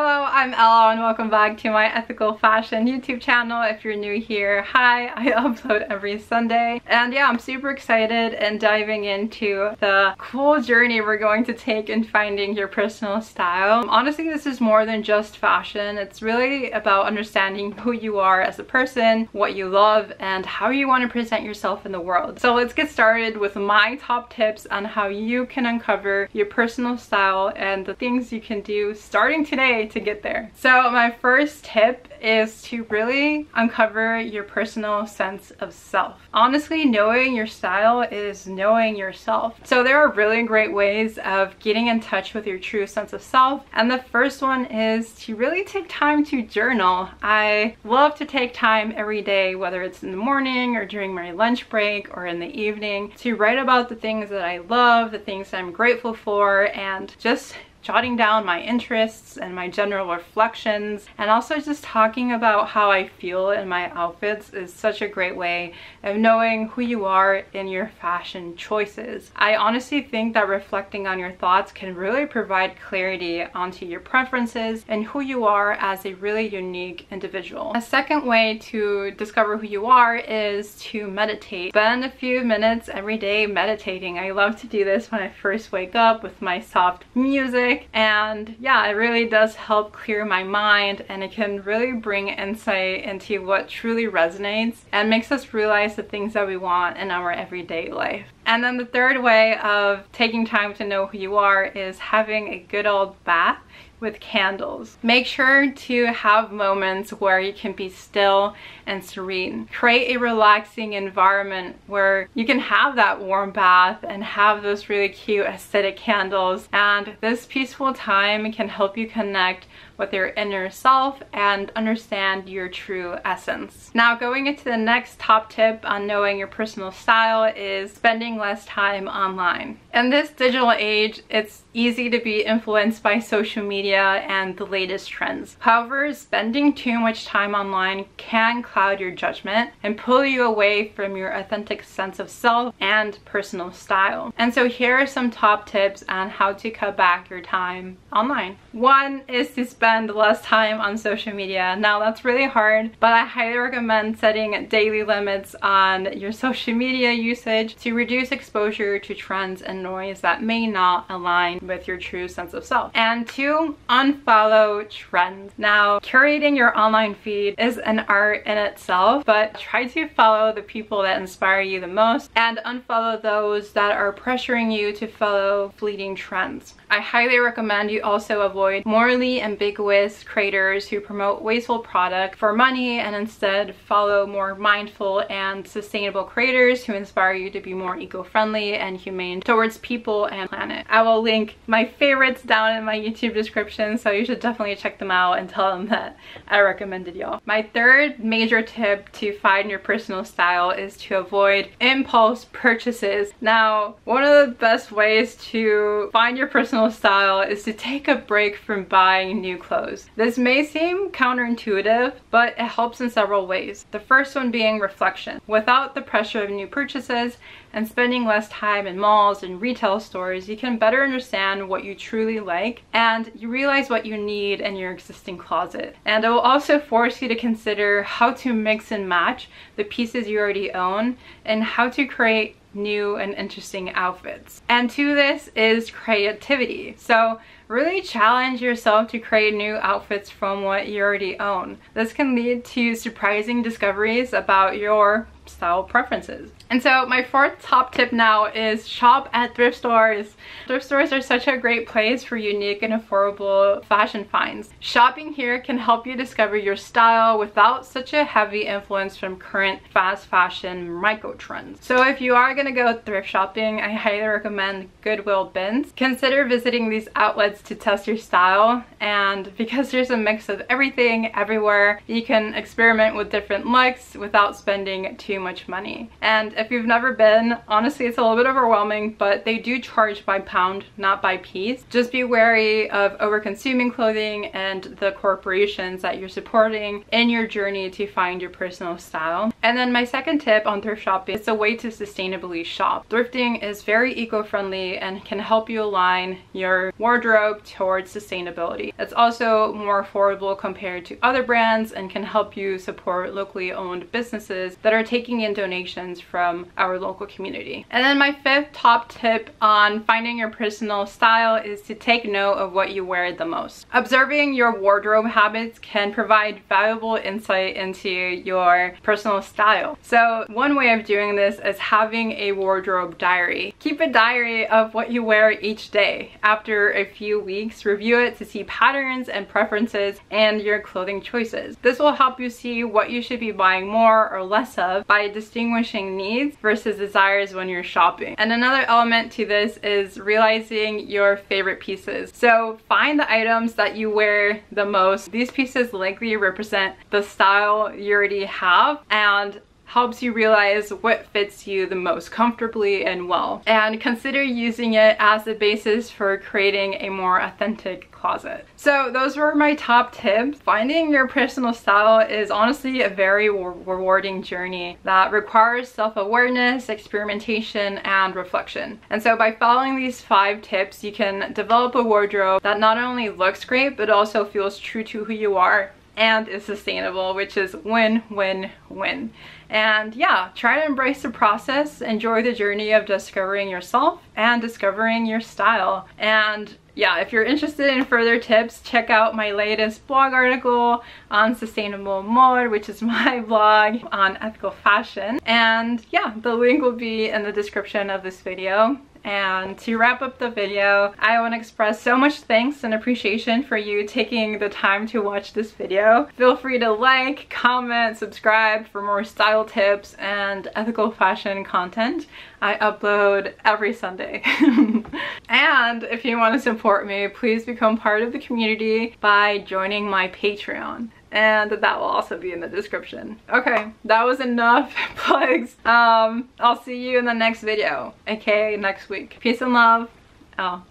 Hello, I'm Ella and welcome back to my ethical fashion YouTube channel. If you're new here, hi, I upload every Sunday. And yeah, I'm super excited and diving into the cool journey we're going to take in finding your personal style. Honestly, this is more than just fashion. It's really about understanding who you are as a person, what you love, and how you want to present yourself in the world. So let's get started with my top tips on how you can uncover your personal style and the things you can do starting today to get there. So my first tip is to really uncover your personal sense of self. Honestly, knowing your style is knowing yourself. So there are really great ways of getting in touch with your true sense of self. And the first one is to really take time to journal. I love to take time every day, whether it's in the morning or during my lunch break or in the evening, to write about the things that I love, the things I'm grateful for, and just jotting down my interests and my general reflections and also just talking about how I feel in my outfits is such a great way of knowing who you are in your fashion choices. I honestly think that reflecting on your thoughts can really provide clarity onto your preferences and who you are as a really unique individual. A second way to discover who you are is to meditate. Spend a few minutes every day meditating. I love to do this when I first wake up with my soft music music and yeah it really does help clear my mind and it can really bring insight into what truly resonates and makes us realize the things that we want in our everyday life. And then the third way of taking time to know who you are is having a good old bath with candles. Make sure to have moments where you can be still and serene. Create a relaxing environment where you can have that warm bath and have those really cute aesthetic candles and this peaceful time can help you connect with your inner self and understand your true essence. Now going into the next top tip on knowing your personal style is spending less time online. In this digital age, it's easy to be influenced by social media and the latest trends. However, spending too much time online can cloud your judgment and pull you away from your authentic sense of self and personal style. And so here are some top tips on how to cut back your time online. One is to spend less time on social media. Now that's really hard, but I highly recommend setting daily limits on your social media usage to reduce exposure to trends and noise that may not align with your true sense of self. And two, unfollow trends. Now, curating your online feed is an art in itself, but try to follow the people that inspire you the most and unfollow those that are pressuring you to follow fleeting trends. I highly recommend you also avoid morally ambiguous creators who promote wasteful product for money and instead follow more mindful and sustainable creators who inspire you to be more eco-friendly and humane towards people and planet. I will link my favorites down in my YouTube description so you should definitely check them out and tell them that I recommended y'all. My third major tip to find your personal style is to avoid impulse purchases. Now, one of the best ways to find your personal personal style is to take a break from buying new clothes. This may seem counterintuitive, but it helps in several ways. The first one being reflection. Without the pressure of new purchases and spending less time in malls and retail stores, you can better understand what you truly like and you realize what you need in your existing closet. And it will also force you to consider how to mix and match the pieces you already own and how to create new and interesting outfits. And to this is creativity. So really challenge yourself to create new outfits from what you already own. This can lead to surprising discoveries about your style preferences. And so my fourth top tip now is shop at thrift stores. Thrift stores are such a great place for unique and affordable fashion finds. Shopping here can help you discover your style without such a heavy influence from current fast fashion micro trends. So if you are gonna go thrift shopping, I highly recommend Goodwill bins. Consider visiting these outlets to test your style and because there's a mix of everything everywhere, you can experiment with different looks without spending too too much money. And if you've never been, honestly, it's a little bit overwhelming, but they do charge by pound, not by piece. Just be wary of over consuming clothing and the corporations that you're supporting in your journey to find your personal style. And then my second tip on thrift shopping is a way to sustainably shop. Thrifting is very eco-friendly and can help you align your wardrobe towards sustainability. It's also more affordable compared to other brands and can help you support locally owned businesses that are taking in donations from our local community. And then my fifth top tip on finding your personal style is to take note of what you wear the most. Observing your wardrobe habits can provide valuable insight into your personal style. So one way of doing this is having a wardrobe diary. Keep a diary of what you wear each day. After a few weeks, review it to see patterns and preferences and your clothing choices. This will help you see what you should be buying more or less of by distinguishing needs versus desires when you're shopping. And another element to this is realizing your favorite pieces. So find the items that you wear the most. These pieces likely represent the style you already have and helps you realize what fits you the most comfortably and well. And consider using it as a basis for creating a more authentic closet. So those were my top tips. Finding your personal style is honestly a very rewarding journey that requires self-awareness, experimentation, and reflection. And so by following these five tips, you can develop a wardrobe that not only looks great, but also feels true to who you are and is sustainable, which is win, win, win. And yeah, try to embrace the process, enjoy the journey of discovering yourself and discovering your style. And yeah, if you're interested in further tips, check out my latest blog article on Sustainable Amor, which is my blog on ethical fashion. And yeah, the link will be in the description of this video. And to wrap up the video, I want to express so much thanks and appreciation for you taking the time to watch this video. Feel free to like, comment, subscribe for more style tips and ethical fashion content. I upload every Sunday. and if you want to support me, please become part of the community by joining my Patreon and that will also be in the description. Okay, that was enough plugs. Um, I'll see you in the next video, aka next week. Peace and love. Oh.